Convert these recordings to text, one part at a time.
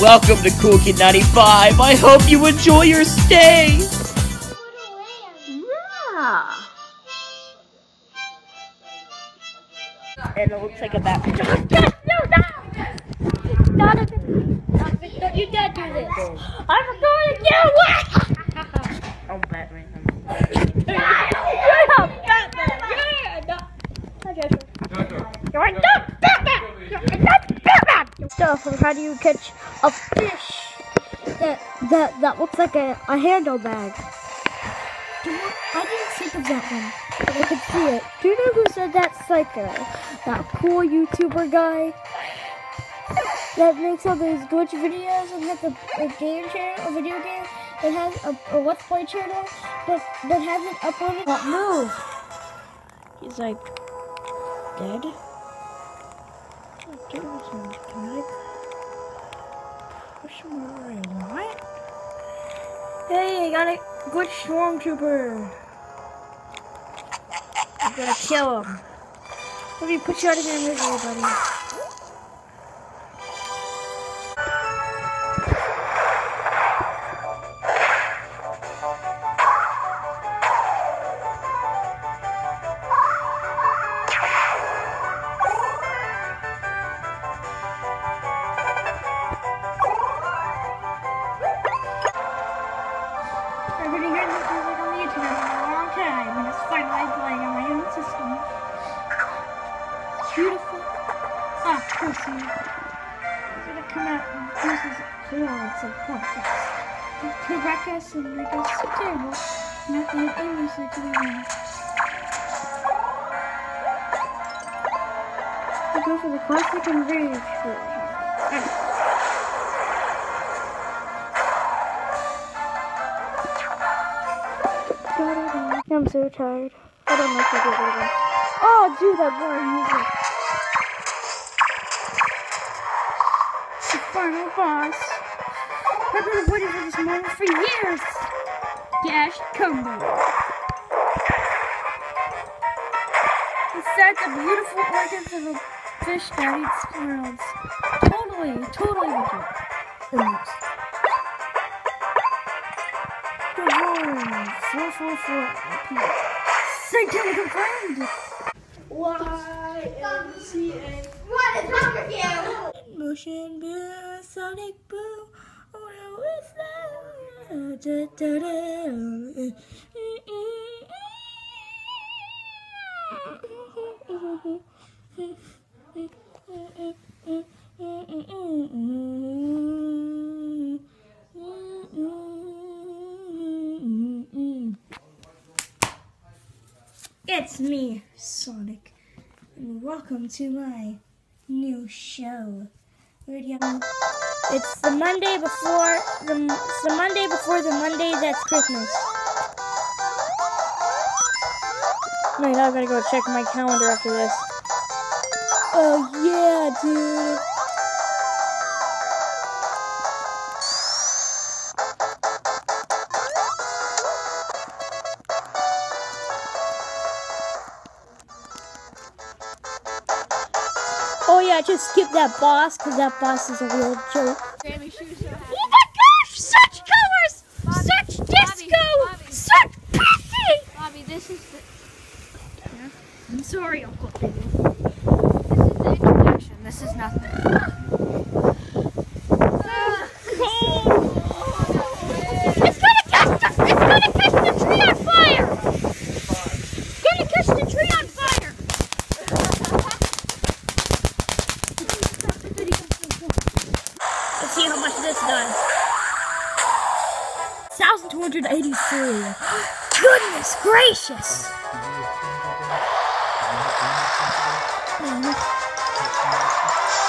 welcome to Cool Kid 95. I hope you enjoy your stay. Yeah. And it looks like a bat. No, no. Not not a, don't you dare do this. I'm going to get away. Oh, Batman. You're not Batman. You're not. You're not Batman. You're not Batman. Stuff of how do you catch a fish that that that looks like a, a handle bag. Do you know- I didn't think of that one, but I could see it. Do you know who said that? a, that cool YouTuber guy that makes all those glitch videos and has a, a game channel, a video game that has a, a let's play channel that that hasn't uploaded. What move? He's like dead. Do I push him where I want? Hey, I got a glitch stormtrooper. I'm gonna kill him. Let me put you out of your misery, buddy. Wreck us and make us terrible. Nothing aimlessly to be won. We go for the classic and rage version. Ah. I'm so tired. I don't know if I did it again. Oh, dude, that boring music. The final boss. I've been waiting for this moment for years. Gash Combo. Inside the beautiful organs of a fish that eats squirrels. Totally, totally legit. Almost. Good lord. Four, four, four. Satanic confirmed. Y-M-C-A. What is wrong with you? Motion blue, sonic boom. It's me, Sonic, and welcome to my new show. Have- It's the Monday before the the Monday before the Monday that's Christmas. Now I gotta go check my calendar after this. Oh that boss, cause that boss is a real joke. Oh my gosh! Such colors! such disco! Bobby. Such pussy! Bobby, this is the, I'm sorry, Uncle gracious!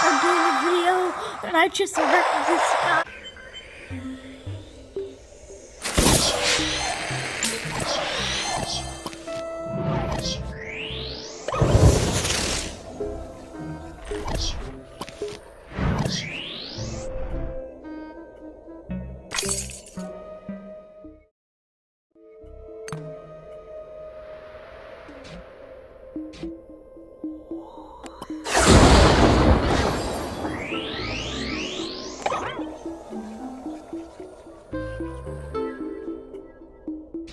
I'm doing a video and I just erected this up.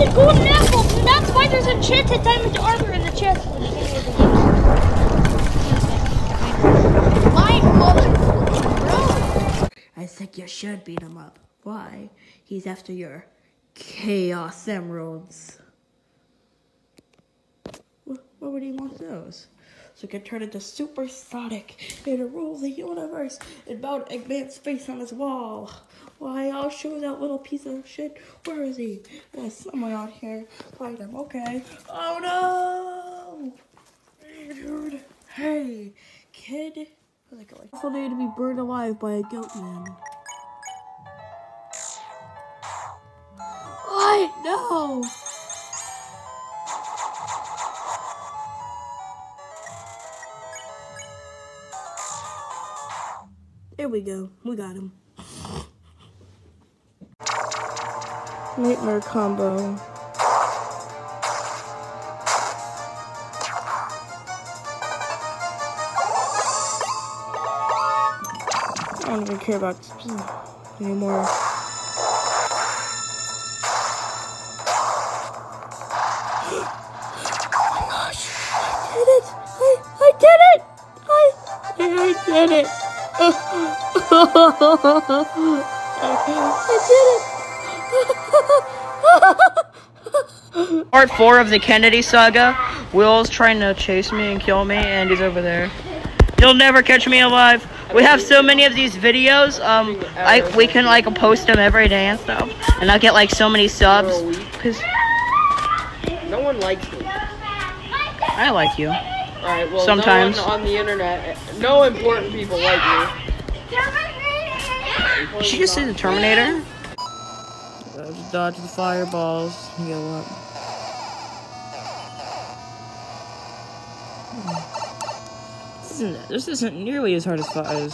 enchanted golden why there's enchanted diamond armor in the chest. My. I think you should beat him up. Why? He's after your Chaos Emeralds. What, what would he want those? So he can turn into supersonic and rule the universe and mount Eggman's face on his wall. Why, I'll show that little piece of shit. Where is he? There's someone out here. Find him, okay. Oh no! Dude, hey, kid. How's it going? Day to be burned alive by a goat man. What? No! There we go. We got him. Nightmare combo. I don't even care about anymore. Oh my gosh, I did it! I did it! I did it! I did it! I did it! Part four of the Kennedy saga. Will's trying to chase me and kill me, and he's over there. You'll never catch me alive. We have so many of these videos. Um, I we can like post them every day and stuff, and I get like so many subs. Cause No one likes me. I like you. Alright, well, Sometimes. no one on the internet, no important people like me. Did she just say the Terminator? Dodge, dodge the fireballs. You know what? This isn't, this isn't nearly as hard as as,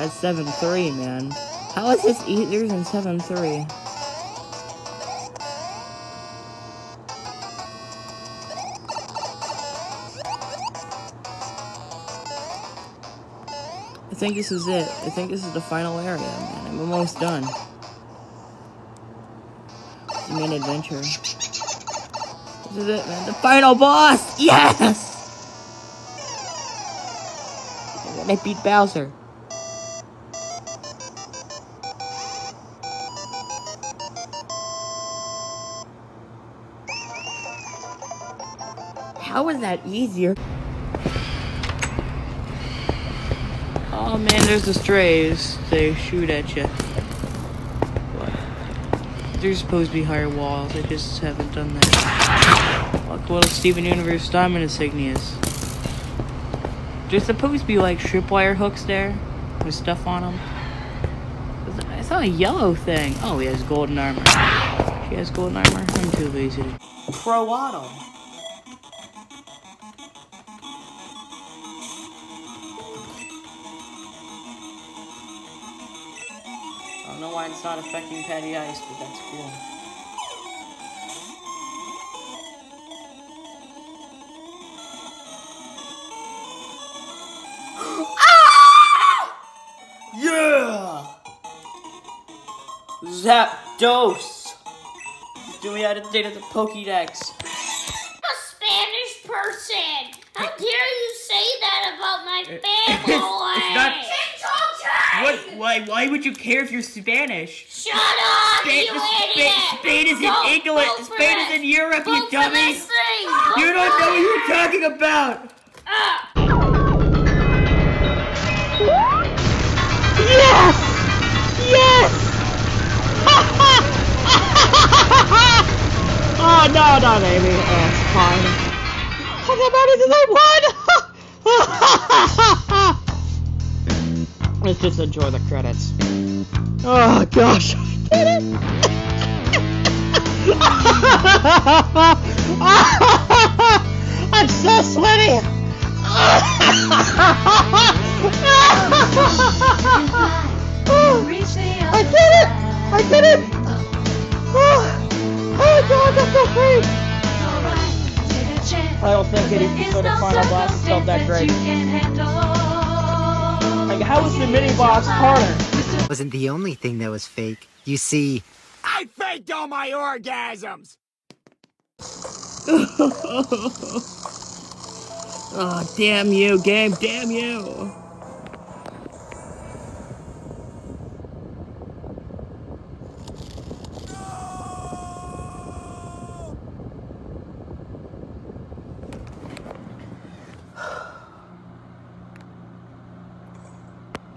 as 7-3, man. How is this easier than 7-3? I think this is it. I think this is the final area, man. I'm almost done. Main adventure. This is it, man. The final boss! Yes! And I beat Bowser. How is that easier? Oh man, there's the strays. They shoot at you. There's supposed to be higher walls. I just haven't done that. Like what Steven Universe diamond insignias. There's supposed to be like tripwire hooks there with stuff on them. I saw a yellow thing. Oh, he has golden armor. She has golden armor. I'm too lazy. to- Pro Auto. Why it's not affecting Patty Ice, but that's cool. Yeah! Zapdos! Do we have to date at the Pokédex? a Spanish person. How dare you say that about my family? it's not- What? Why? Why would you care if you're Spanish? Shut up, Spain, you Spain, idiot! Spain is in Vote- England. Spain is in Europe, Vote you for dummy. this thing. You don't know what you're talking about. Ah. Yes! Yes! oh, no, not Amy. That's fine. How about it I won? Let's just enjoy the credits. Oh, gosh. I did it! I'm so sweaty! I did it! I did it! Oh, oh God, that's so great! I don't think any episode of Final Boss felt that great. Like, how was the mini boss harder? wasn't the only thing that was fake. You see, I faked all my orgasms! Oh, damn you, game, damn you.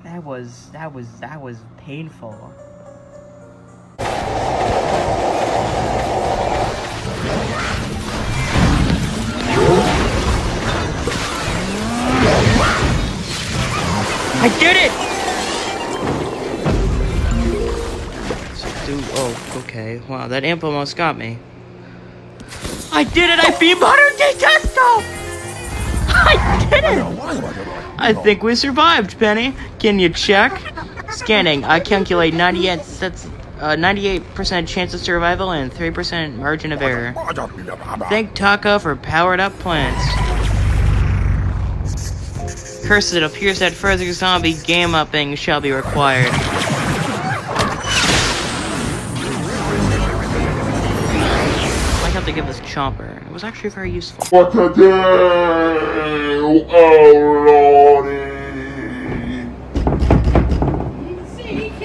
That was that was that was painful. I did it! Dude, oh, okay. Wow, that imp almost got me. I did it! I beat Modern Day Testo! I did it! I think we survived, Penny. Can you check? Scanning. I calculate 98 that's uh, 98% chance of survival and 3% margin of error. Thank Taco for powered up plants. Cursed, it appears that further zombie game upping shall be required. To give this Chopper. It was actually very useful. What to do? Oh lordy! CK,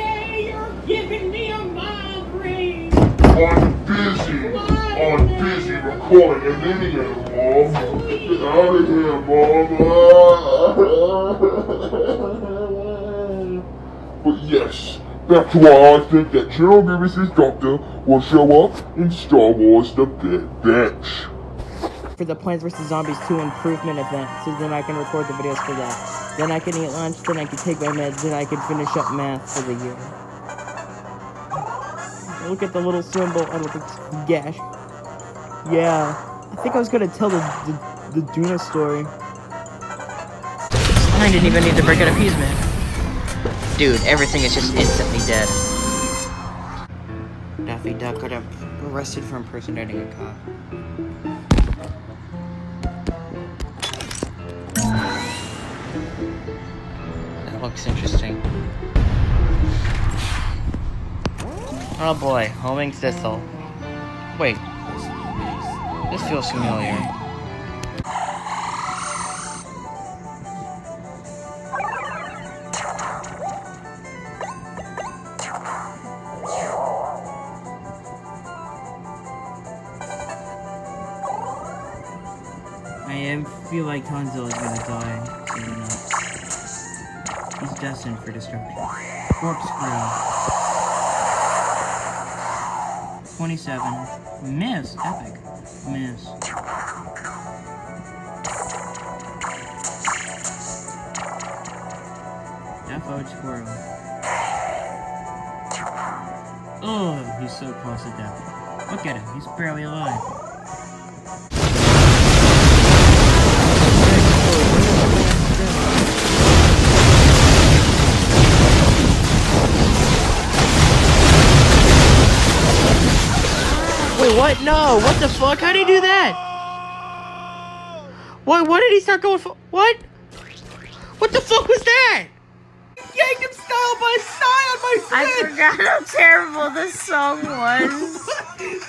you're giving me a migraine. I'm busy. I'm busy recording a video, Mom. Get out of here, Mom. but yes, that's why I think that General Grievous' doctor will show up in Star Wars The Bad Batch. For the Plants vs. Zombies 2 improvement event, so then I can record the videos for that. Then I can eat lunch, then I can take my meds, then I can finish up math for the year. Look at the little symbol. I don't gash. Yeah. I think I was gonna tell the, the, the Duna story. I didn't even need to break out appeasement. Dude, everything is just instantly dead. Daffy Duck got arrested for impersonating a cop. That looks interesting. Oh boy, homing thistle. Wait. This feels familiar. I am feel like Tonzil is gonna die. enough. He's destined for destruction. Corkscrew. 27. Miss. Epic. Miss. Defo Squirrel. Oh, he's so close to death. Look at him. He's barely alive. What? No, what the fuck? How did he do that? What? What did he start going for? What? What the fuck was that? Gangnam Style by Psy on my I friend. forgot how terrible this song was.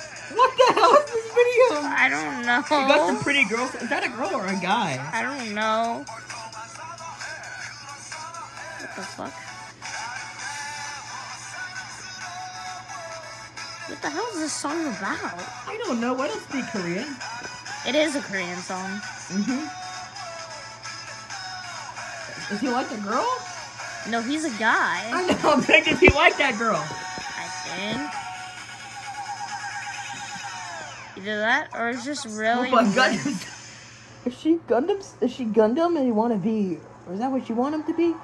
What the hell is this video? I don't know. You got some know. pretty girls. Is that a girl or a guy? I don't know. What the fuck? What the hell is this song about? I don't know. I don't speak Korean. It is a Korean song. Mm-hmm. Does he like the girl? No, he's a guy. I know. I'm saying, does he like that girl? I think. Either that or it's just really. Oh my god. Is she Gundam? Is she Gundam and you want to be? Or is that what you want him to be?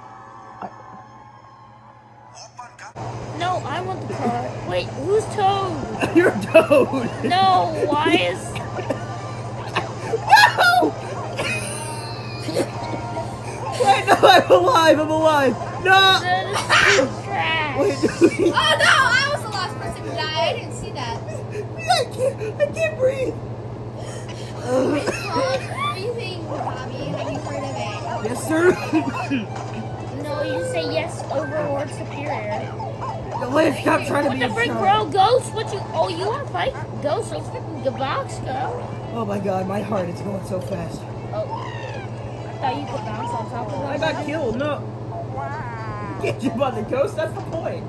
No, I want the car. Wait, who's Toad? You're Toad. No, why is. No! Wait, no, I'm alive. I'm alive. No. That is trash. Wait, Oh no, I was the last person to die. I didn't see that. I can't. I can't breathe. It's called breathing, Bobby. Have you heard of it? Yes, sir. Say yes, Overlord Superior. The Please stop trying to What be the a frick, bro? Ghost? What you? Oh, you want to fight Ghost? Let's freaking get box, girl. Oh my god, my heart is going so fast. Oh. I thought you could bounce on top of I got killed, no. Get you by the ghost, that's the point.